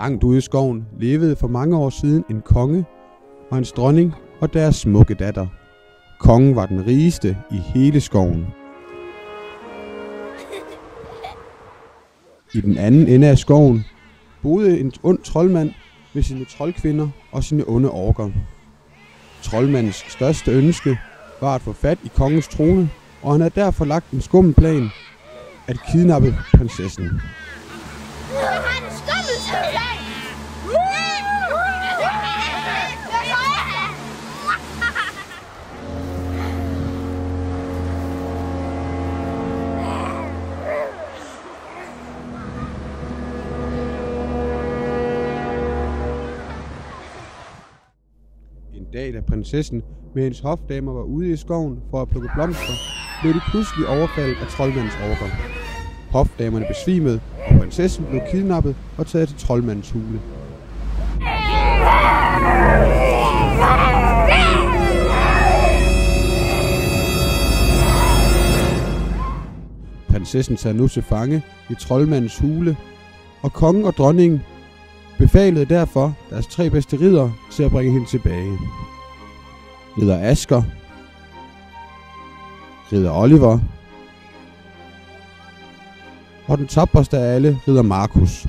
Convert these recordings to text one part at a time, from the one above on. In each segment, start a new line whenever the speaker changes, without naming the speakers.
Langt ude i skoven levede for mange år siden en konge og hans dronning og deres smukke datter. Kongen var den rigeste i hele skoven. I den anden ende af skoven boede en ond troldmand med sine troldkvinder og sine onde orker. Troldmandens største ønske var at få fat i kongens trone, og han havde derfor lagt en skummel plan at kidnappe prinsessen.
Han har
dag, da prinsessen med hendes hofdamer var ude i skoven for at plukke blomster, blev de pludselig overfaldet af troldmandens overgang. Hofdamerne besvimede, og prinsessen blev kidnappet og taget til troldmandens hule. Prinsessen tager nu til fange i troldmandens hule, og kongen og dronningen befalede derfor deres tre bedste ridder til at bringe hende tilbage. Ridder Asker, Ridder Oliver og den topperste af alle, Ridder Markus.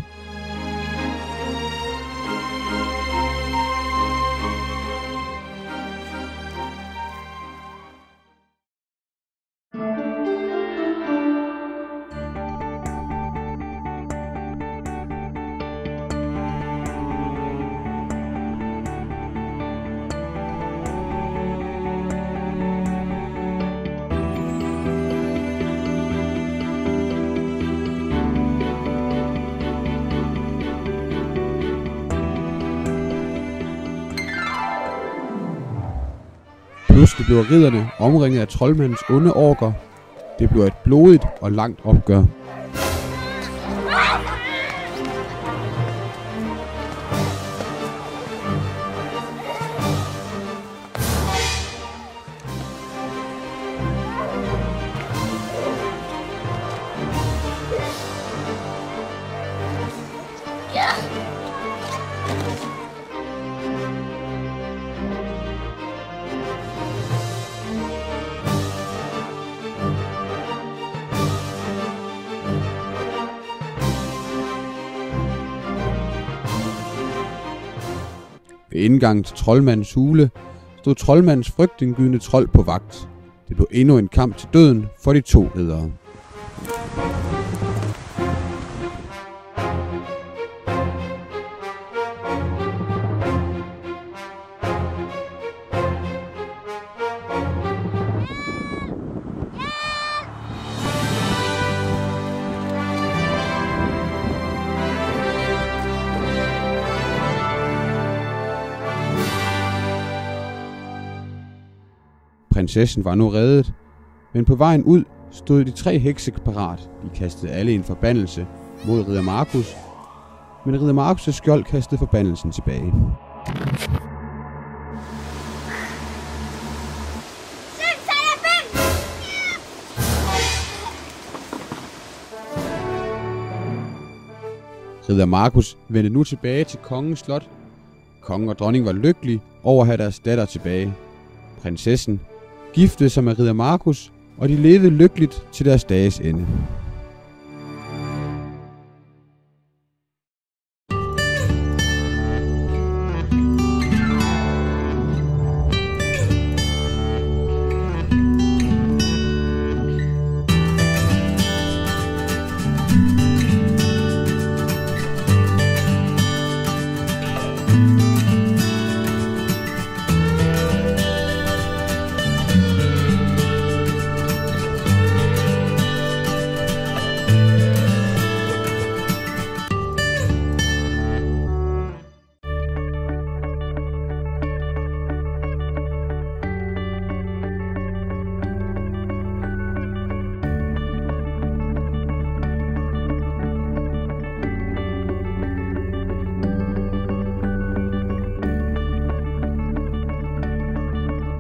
Pludselig bliver ridderne omringet af troldmandens onde orker. Det bliver et blodigt og langt opgør. Ved indgangen til troldmandens hule stod troldmandens frygtindgydende trold på vagt. Det blev endnu en kamp til døden for de to ledere. Prinsessen var nu reddet, men på vejen ud stod de tre hekse parat. De kastede alle en forbandelse mod ridder Markus, men ridder Markus' skjold kastede forbandelsen tilbage. Ridder Markus vendte nu tilbage til kongens slot. Kongen og dronning var lykkelige over at have deres datter tilbage. Prinsessen giftede sig med ridder Markus, og de levede lykkeligt til deres dages ende.